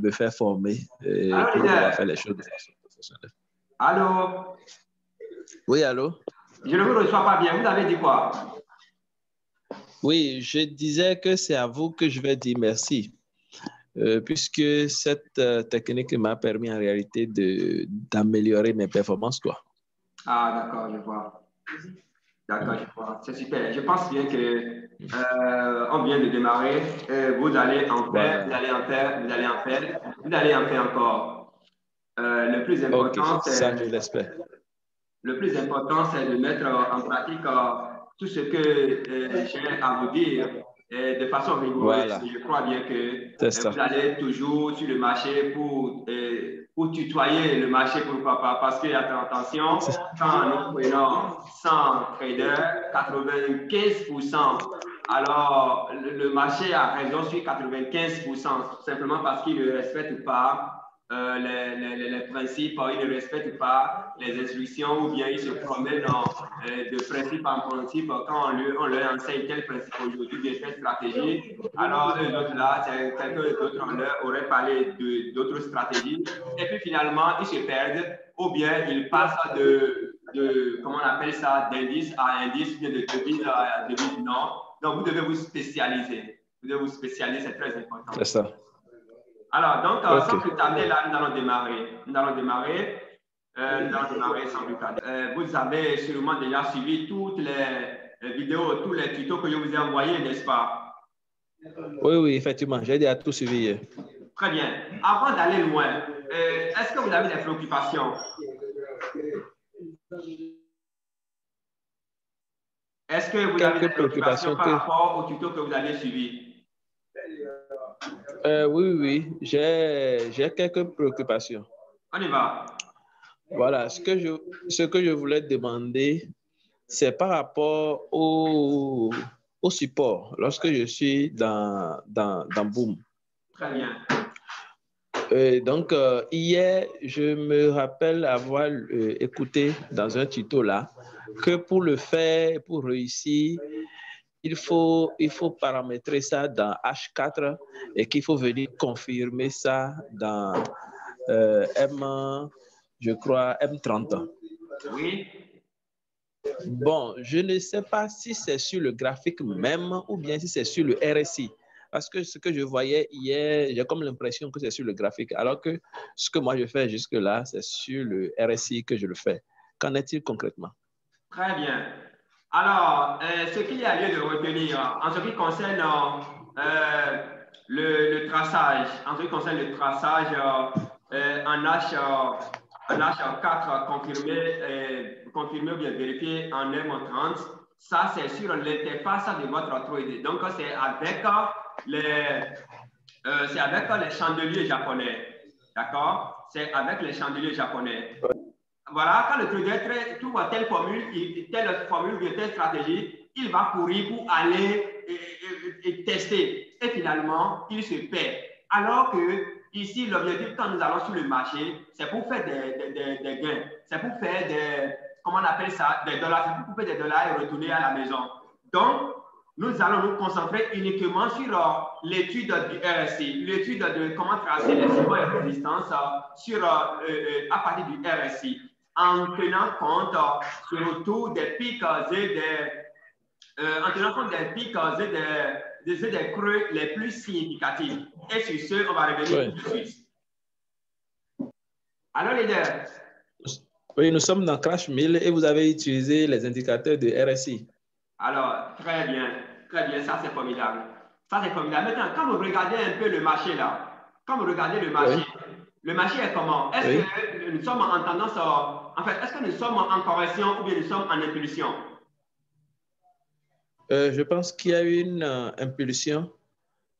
me faire former et Allô, pour leader. pouvoir faire les choses de façon professionnelle. Allô? Oui, allô? Je ne vous reçois pas bien. Vous avez dit quoi? Oui, je disais que c'est à vous que je vais dire merci, euh, puisque cette euh, technique m'a permis en réalité d'améliorer mes performances, quoi. Ah, d'accord, je vois. D'accord, je vois. C'est super. Je pense bien que euh, on vient de démarrer. Euh, vous allez en faire, Voilà. vous allez en faire, vous allez en faire, vous allez en faire encore. Euh, le plus important, c'est le plus important, c'est de mettre en pratique tout ce que j'ai à vous dire euh, de façon rigoureuse. Voilà. Je crois bien que vous allez toujours sur le marché pour, pour tutoyer le marché, pourquoi pas, parce que attention, quand nous prenons 100 traders, 95%, alors le, le marché a raison sur 95%, simplement parce qu'il ne respecte pas euh, les- les principes, il ne respecte pas les instructions ou bien il se promène euh, de principe en principe quand on, on leur enseigne tel principe aujourd'hui, bien telle stratégie. Alors, eux là, quelqu'un d'autre en leur aurait parlé d'autres stratégies. Et puis finalement, ils se perdent ou bien ils passent de, de comment on appelle ça, d'indice à indice, ou bien de devise à devise. Non. Donc, vous devez vous spécialiser. Vous devez vous spécialiser, c'est très important. C'est ça. Alors, donc, euh, Ok. sans plus tarder, là, nous allons démarrer. Nous allons démarrer. Euh, nous allons démarrer sans plus tarder. Euh, vous avez sûrement déjà suivi toutes les, vidéos, tous les tutos que je vous ai envoyés, n'est-ce pas? Oui, oui, effectivement, j'ai déjà tout suivi. Très bien. Avant d'aller loin, euh, est-ce que vous avez des préoccupations? Est-ce que vous avez des préoccupations par rapport au tuto que vous avez suivi? Euh, oui, oui, j'ai, j'ai quelques préoccupations. On y va. Voilà, ce que je, ce que je voulais demander, c'est par rapport au, au support. Lorsque je suis dans, dans, dans Boom. Très bien. Euh, donc, euh, hier, je me rappelle avoir euh, écouté dans un tuto là que pour le faire, pour réussir, il faut, il faut paramétrer ça dans H4 et qu'il faut venir confirmer ça dans euh, M, je crois, M30. Oui. Bon, je ne sais pas si c'est sur le graphique même ou bien si c'est sur le RSI. Parce que ce que je voyais hier, j'ai comme l'impression que c'est sur le graphique, alors que ce que moi je fais jusque-là, c'est sur le RSI que je le fais. Qu'en est-il concrètement? Très bien. Alors, euh, ce qu'il y a lieu de retenir en ce qui concerne euh, le, traçage, en ce qui concerne le traçage en, euh, en H4 confirmé, confirmé ou bien vérifié en M30, ça c'est sur l'interface de votre trade. Donc, c'est avec les, c'est avec les chandeliers japonais. D'accord? C'est avec les chandeliers japonais voilà, quand le trader tra- trouve telle formule, telle formule ou telle stratégie, il va courir pour aller et, et- et tester. Et finalement, il se perd. Alors que ici, l'objectif, quand nous allons sur le marché, c'est pour faire des, des- des- des gains. C'est pour faire des, comment on appelle ça, des dollars. C'est pour couper des dollars et retourner à la maison. Donc, nous allons nous concentrer uniquement sur euh, l'étude du RSI, l'étude de comment tracer les supports et résistances euh, sur, euh, euh, à partir du RSI, en tenant compte euh, surtout des pics et des, euh, en tenant compte des pics et des, des, des creux les plus significatifs. Et sur ce, on va revenir tout de suite. Alors, leader, Oui, nous sommes dans Crash 1000 et vous avez utilisé les indicateurs de RSI. Alors, très bien, très bien, ça c'est formidable. Ça c'est formidable. Maintenant, quand vous regardez un peu le marché là, quand vous regardez le marché, le marché est comment? Est-ce Oui. que nous sommes en tendance, en fait, est-ce que nous sommes en correction ou bien nous sommes en impulsion? Euh, je pense qu'il y a une euh, impulsion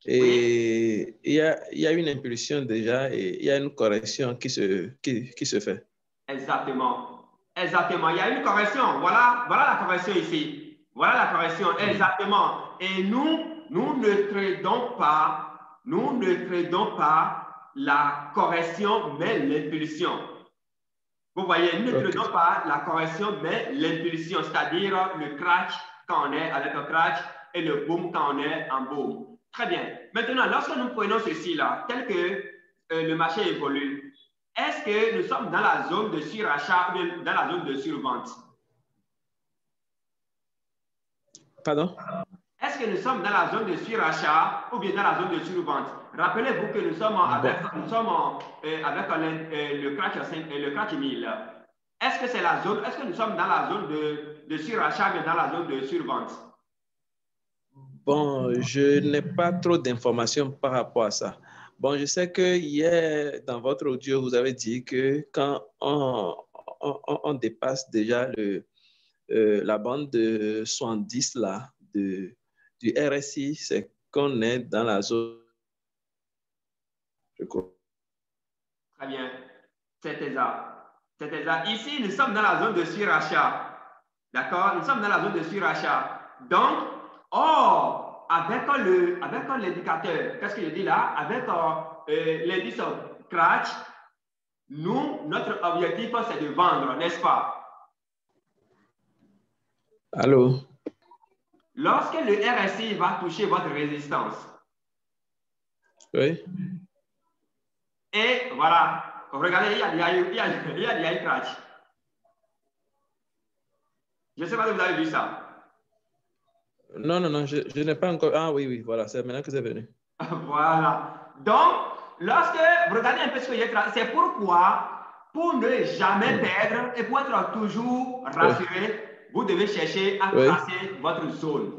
et il, y a, il y a une impulsion déjà et il y a une correction qui se, qui, qui se fait. Exactement. Exactement. Il y a une correction. Voilà, voilà la correction ici. Voilà la correction. Exactement. Et nous, nous ne tradons pas, nous ne tradons pas la correction, mais l'impulsion. Vous voyez, nous ne Ok. tradons pas la correction, mais l'impulsion, c'est-à-dire le crash quand on est avec un crash et le boom quand on est en boom. Très bien. Maintenant, lorsque nous prenons ceci-là, tel que euh, le marché évolue, est-ce que nous sommes dans la zone de surachat ou dans la zone de survente? Pardon? Est-ce que nous sommes dans la zone de surachat ou bien dans la zone de survente? Rappelez-vous que nous sommes avec, nous sommes euh, avec euh, le crash, le crash 1000. Est-ce que c'est la zone, est-ce que nous sommes dans la zone de, de surachat ou dans la zone de survente? Bon, je n'ai pas trop d'informations par rapport à ça. Bon, je sais que hier, dans votre audio, vous avez dit que quand on, on, dépasse déjà le, euh, la bande de 70 là, de, du RSI, c'est qu'on est dans la zone. Je crois. Très bien. C'est ça. Ici, nous sommes dans la zone de surachat. D'accord? Nous sommes dans la zone de surachat. Donc, Or, avec le, avec l'indicateur, qu'est-ce que je dis là? Avec euh, l'indice crash, nous, notre objectif, c'est de vendre, n'est-ce pas? Allô? Lorsque le RSI va toucher votre résistance. Oui. Et voilà, regardez, il y a, il y a, il y a, il y a, il y a crash. Je ne sais pas si vous avez vu ça. Non, non, non, je, je n'ai pas encore. Ah oui, oui, voilà, c'est maintenant que c'est venu. voilà. Donc, lorsque vous regardez un peu ce que j'ai c'est pourquoi, pour ne jamais perdre et pour être toujours rassuré, vous devez chercher à tracer votre zone.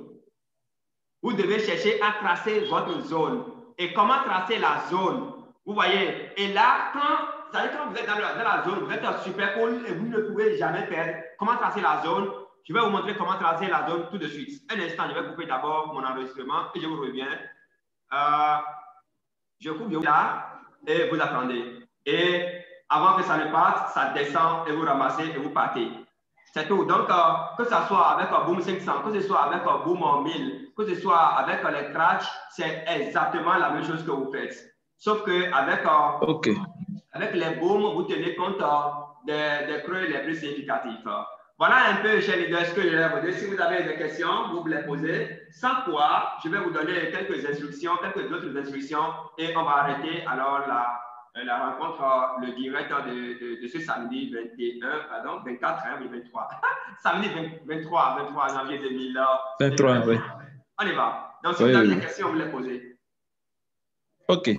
Vous devez chercher à tracer votre zone. Et comment tracer la zone? Vous voyez, et là, quand, quand vous êtes dans la, dans la zone, vous êtes super cool et vous ne pouvez jamais perdre. Comment tracer la zone? Je vais vous montrer comment tracer la zone tout de suite. Un instant, je vais couper d'abord mon enregistrement et je vous reviens. Euh, je coupe là et vous attendez. Et avant que ça ne parte, ça descend et vous ramassez et vous partez. C'est tout. Donc, euh, que ce soit avec un Boom 500, que ce soit avec un Boom 1000, que ce soit avec les Crash, c'est exactement la même chose que vous faites. Sauf qu'avec euh, avec les Booms, vous tenez compte des, des creux les plus significatifs. Voilà un peu, chers leaders, ce que je vais vous dire. Si vous avez des questions, vous les posez. Sans quoi, je vais vous donner quelques instructions, quelques autres instructions et on va arrêter alors la, la rencontre, le direct de, de, ce samedi 21, pardon, 24, hein, 23. samedi 23, 23 janvier 2023. 23, oui. On y va. Donc, si vous avez des questions, vous les posez. OK.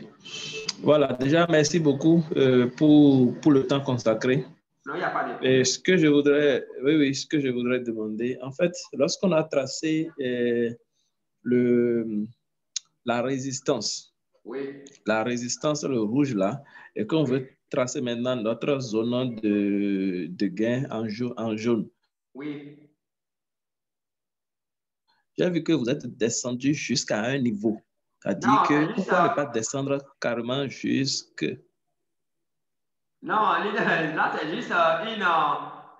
Voilà, déjà, merci beaucoup euh, pour, pour le temps consacré. Non, il n'y a pas de Et ce que je voudrais, oui, oui, ce que je voudrais demander, en fait, lorsqu'on a tracé euh, le, la résistance, oui. la résistance, le rouge là, et qu'on veut tracer maintenant notre zone de, de gain en, en jaune. Oui. J'ai vu que vous êtes descendu jusqu'à un niveau. C'est-à-dire que pourquoi ne pas descendre carrément jusque non, là, c'est juste euh, une,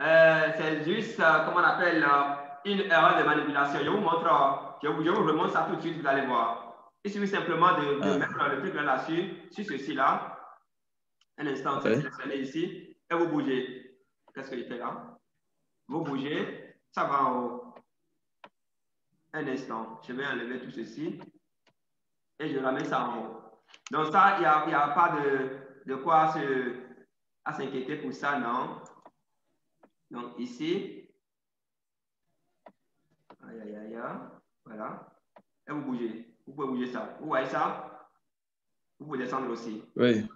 euh, c'est juste, euh, comment on appelle, une erreur de manipulation. Je vous montre, je vous, je vous remonte ça tout de suite, vous allez voir. Il suffit simplement de, de mettre le truc là-dessus, sur ceci-là. Un instant, okay. sélectionnez ici, et vous bougez. Qu'est-ce que je fais là? Vous bougez, ça va en haut. Un instant, je vais enlever tout ceci et je ramène ça en haut. Donc ça, il n'y a, a, pas de, de quoi s'inquiéter pour ça, non? Donc ici, aïe, aïe, aïe, voilà. Et vous bougez. Vous pouvez bouger ça. Vous voyez ça? Vous pouvez descendre aussi. Oui.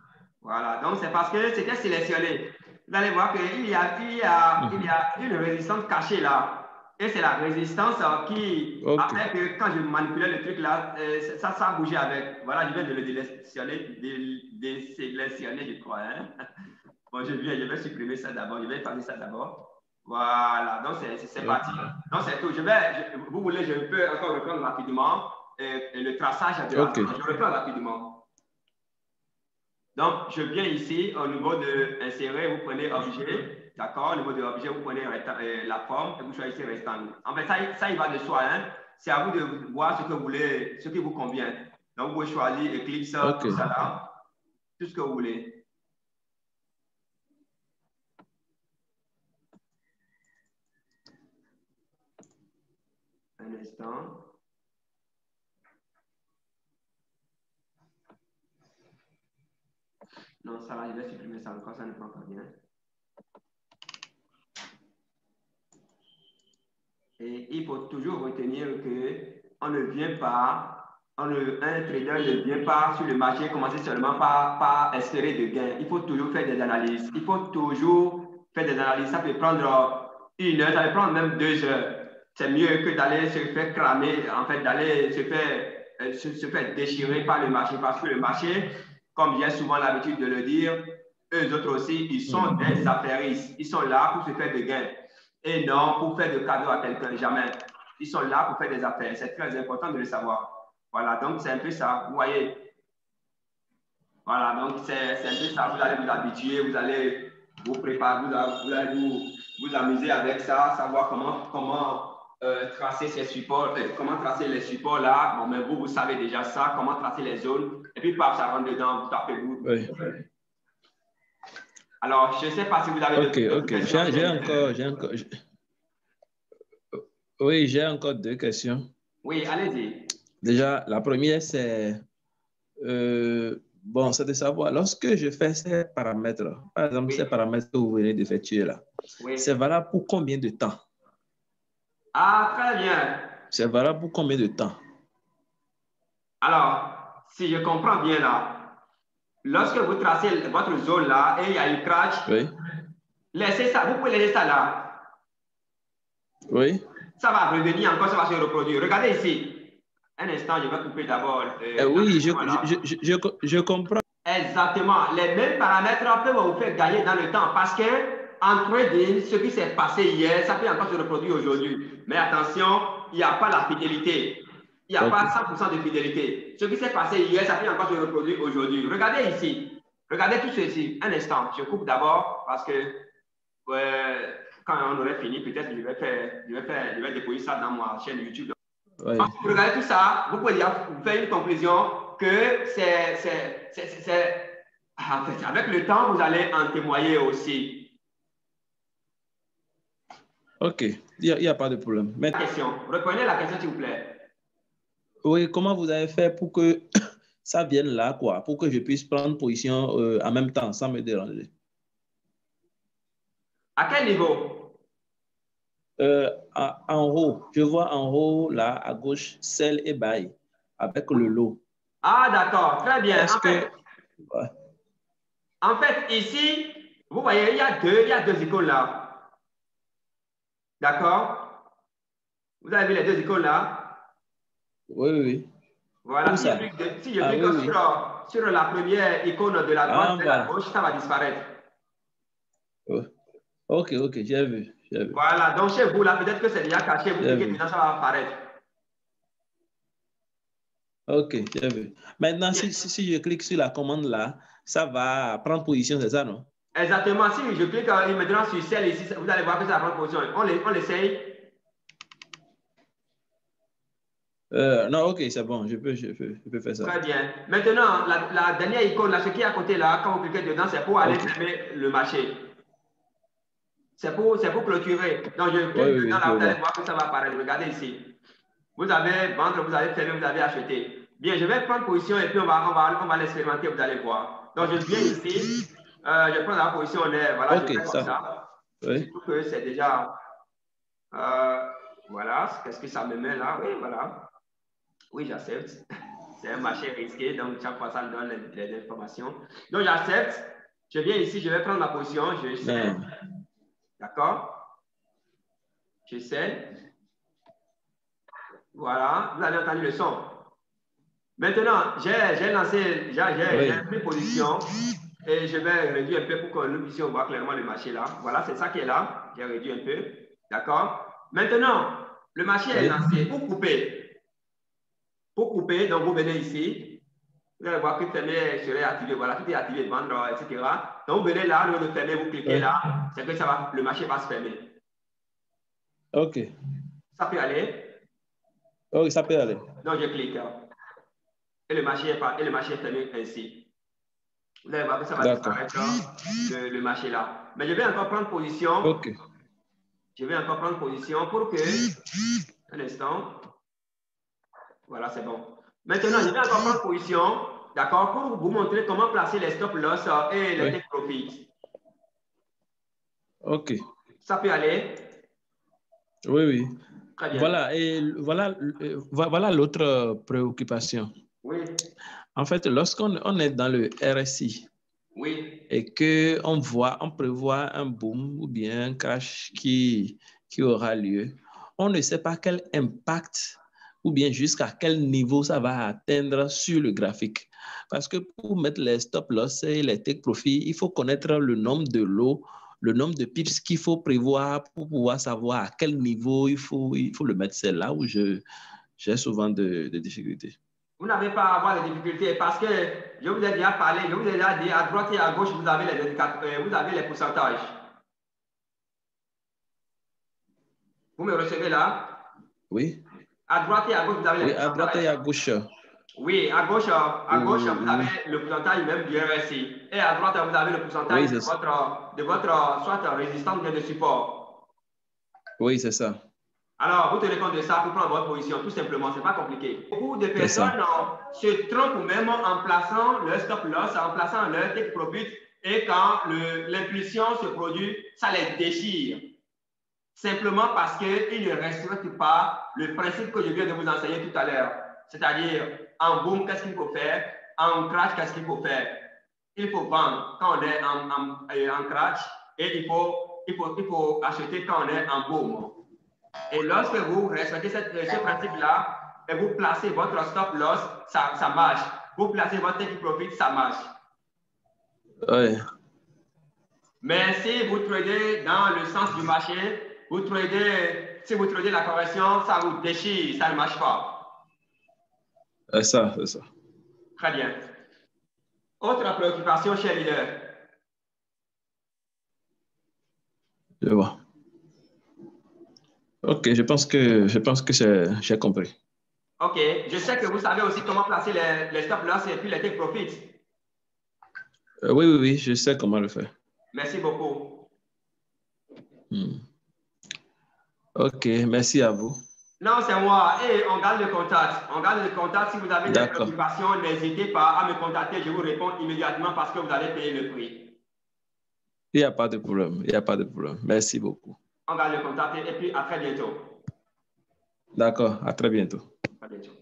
Voilà. Donc c'est parce que c'était sélectionné. Vous allez voir qu'il y, a, il y, a, il y a une résistance cachée là. Et c'est la résistance qui a fait que quand je manipulais le truc là, euh, ça, ça a bougé avec. Voilà, je viens de le désélectionner, désélectionner, je crois. Hein? Bon, je viens, je vais supprimer ça d'abord, je vais effacer ça d'abord. Voilà, donc c'est parti. Donc c'est tout. Je vais, vous voulez, je peux encore reprendre rapidement et, le traçage de okay. Je reprends rapidement. Donc, je viens ici au niveau de insérer, vous prenez objet, d'accord? Au niveau de l'objet, vous prenez euh, la forme et vous choisissez rectangle. En fait, ça, ça il va de soi. Hein? C'est à vous de voir ce que vous voulez, ce qui vous convient. Donc, vous pouvez choisir Eclipse, okay. tout ça là, tout ce que vous voulez. Un instant. Non, ça va, je vais supprimer ça encore, ça ne prend pas bien. Et il faut toujours retenir que on ne vient pas, on un trader ne vient pas sur le marché commencer seulement par, par espérer de gains. Il faut toujours faire des analyses. Il faut toujours faire des analyses. Ça peut prendre une heure, ça peut prendre même deux heures. C'est mieux que d'aller se faire cramer, en fait, d'aller se faire, euh, se faire déchirer par le marché. Parce que le marché, comme j'ai souvent l'habitude de le dire, eux autres aussi, ils sont des affairistes. Ils sont là pour se faire des gains et non pour faire de cadeaux à quelqu'un, jamais. Ils sont là pour faire des affaires. C'est très important de le savoir. Voilà, donc c'est un peu ça, vous voyez? Voilà, donc c'est un peu ça. Vous allez vous habituer, vous allez vous préparer, vous allez vous, vous amuser avec ça, savoir comment, comment euh, tracer ces supports, euh, comment tracer les supports là? Bon, mais vous, vous savez déjà ça, comment tracer les zones. Et puis, paf, ça rentre dedans, vous tapez vous. Oui. Alors, je ne sais pas si vous avez. Ok, ok. J'ai encore, j'ai encore. Oui, j'ai encore deux questions. Oui, allez-y. Déjà, la première, c'est. Euh, bon, c'est de savoir, lorsque je fais ces paramètres, par exemple, ces paramètres que vous venez d'effectuer là, Oui. c'est valable pour combien de temps? Ah, très bien. C'est valable pour combien de temps? Alors, si je comprends bien là, lorsque vous tracez votre zone là et il y a une crash, Oui, laissez ça, vous pouvez laisser ça là. oui. Ça va revenir encore, ça va se reproduire. Regardez ici. Un instant, je vais couper d'abord. euh, Eh oui, je, je, je, je comprends. Exactement. Les mêmes paramètres peuvent vous faire gagner dans le temps parce que en trading, ce qui s'est passé hier, ça peut encore se reproduire aujourd'hui. Mais attention, il n'y a pas la fidélité. Il n'y a pas 100% de fidélité. Ce qui s'est passé hier, ça peut encore se reproduire aujourd'hui. Regardez ici. Regardez tout ceci. Un instant. Je coupe d'abord parce que euh, quand on aurait fini, peut-être je vais faire, je vais faire, je vais déposer ça dans ma chaîne YouTube. Vous regardez tout ça, vous pouvez dire- vous faire une conclusion que c'est, c'est, c'est, c'est- fait, avec le temps, vous allez en témoigner aussi. Ok. Il n'y a, pas de problème. Mais, La question, reprenez la question s'il vous plaît. oui, comment vous avez fait pour que ça vienne là, quoi, pour que je puisse prendre position euh, en même temps sans me déranger? À quel niveau? Euh, en, en haut, je vois en haut, là, à gauche, sel et bail avec le lot. Ah, d'accord, très bien. En fait. Ouais. en fait, ici, vous voyez, il y a deux, il y a deux icônes là. D'accord? Vous avez vu les deux icônes là? Oui, oui, oui. Voilà, si je clique, de- si je Ah, clique oui, oui. sur, sur la première icône de la droite Ah, et de la gauche, ça va disparaître. Ok, ok, j'ai vu. Voilà, donc chez vous, là, peut-être que c'est déjà caché, vous cliquez dedans, ça va apparaître. Ok, j'ai vu. Maintenant, si, si, si je clique sur la commande là, ça va prendre position, c'est ça, non? Exactement, si je clique immédiatement sur celle ici, vous allez voir que ça prend position. On l'e- on l'essaye. Euh, non, ok, c'est bon, je peux, je, peux, je peux faire ça. Très bien. Maintenant, la, la dernière icône, là, ce qui est à côté là, quand vous cliquez dedans, c'est pour aller fermer le marché. C'est pour, pour clôturer. Donc, je clique Oui, dedans, là, vous allez voir que ça va apparaître. Regardez ici. Vous avez vendre, vous avez fermer, vous avez acheter. Bien, je vais prendre position et puis on va, on va, on va l'expérimenter, vous allez voir. Donc, je viens ici, euh, je prends la position. Voilà, je fais comme ça. ça. Oui, Surtout que c'est déjà. euh, voilà, qu'est-ce que ça me met là? Oui, voilà. Oui, j'accepte. C'est un marché risqué, donc chaque fois ça me donne les, les informations. Donc j'accepte. Je viens ici, je vais prendre ma position, je non. D'accord? Je scelle. Voilà, vous avez entendu le son. Maintenant, j'ai lancé, j'ai j'ai- Oui. j'ai pris position et je vais réduire un peu pour que nous puissions voir clairement le marché là. Voilà, c'est ça qui est là. J'ai réduit un peu. D'accord? Maintenant, le marché est Oui. lancé. Pour couper, pour couper, donc vous venez ici. Vous allez voir que fermer serait activé. Voilà, tout est activé, vendre, etc. Donc vous venez là, de fermer, vous cliquez Oui. là. C'est que ça va, le marché va se fermer. Ok, Ça peut aller. ok, ça peut aller. Donc je clique. Et le marché est, et le marché est fermé ainsi. Voir que ça va disparaître le, le marché là. Mais je vais encore prendre position. Ok, Je vais encore prendre position pour que. Un instant. Voilà, c'est bon. Maintenant, je vais encore prendre position d'accord, pour vous montrer comment placer les stop loss et les take profit. OK. Ça peut aller? Oui, oui. Voilà, et voilà, voilà l'autre préoccupation. Oui. En fait, lorsqu'on on est dans le RSI, oui. et qu'on voit, on prévoit un boom ou bien un crash qui, qui aura lieu, on ne sait pas quel impact ou bien jusqu'à quel niveau ça va atteindre sur le graphique. Parce que pour mettre les stop loss et les take profit, il faut connaître le nombre de lots, le nombre de pips qu'il faut prévoir pour pouvoir savoir à quel niveau il faut, il faut le mettre. C'est là où j'ai souvent de, de difficultés. Vous n'avez pas à avoir de difficultés parce que je vous ai déjà parlé, je vous ai déjà dit à droite et à gauche, vous avez les, euh, vous avez les pourcentages. Vous me recevez là? Oui. À droite et à gauche, vous avez les oui, à droite et à gauche. Oui, à gauche, à gauche vous avez le pourcentage même du RSI. Et à droite, vous avez le pourcentage de, votre, de votre soit résistance ou de support. Oui, c'est ça. Alors, vous tenez compte de ça pour prendre votre position, tout simplement, ce n'est pas compliqué. Beaucoup de personnes se trompent même en plaçant leur stop loss, en plaçant leur take profit, et quand l'impulsion se produit, ça les déchire. Simplement parce qu'ils ne respectent pas le principe que je viens de vous enseigner tout à l'heure. C'est-à-dire, en boom, qu'est-ce qu'il faut faire? En crash, qu'est-ce qu'il faut faire? Il faut vendre quand on est en, en, en crash et il faut, il, faut, il faut acheter quand on est en boom. Et lorsque vous respectez ce principe-là et vous placez votre stop loss, ça, ça marche. Vous placez votre take profit, ça marche. Oui. Mais si vous tradez dans le sens du marché, vous tradez, si vous tradez la correction, ça vous déchire, ça ne marche pas. C'est ça, c'est ça. Très bien. Autre préoccupation chez leader. Je vois. Ok, je pense que, je pense que j'ai compris. Ok, je sais que vous savez aussi comment placer les, les stop loss et puis les take profits. Euh, oui, oui, oui, je sais comment le faire. Merci beaucoup. Hmm. Ok, merci à vous. Non, c'est moi. Et on garde le contact. On garde le contact. Si vous avez des préoccupations, n'hésitez pas à me contacter. Je vous réponds immédiatement parce que vous allez payer le prix. Il n'y a pas de problème. Il n'y a pas de problème. Merci beaucoup. On va le contacter et puis à très bientôt. D'accord, à très bientôt. À bientôt.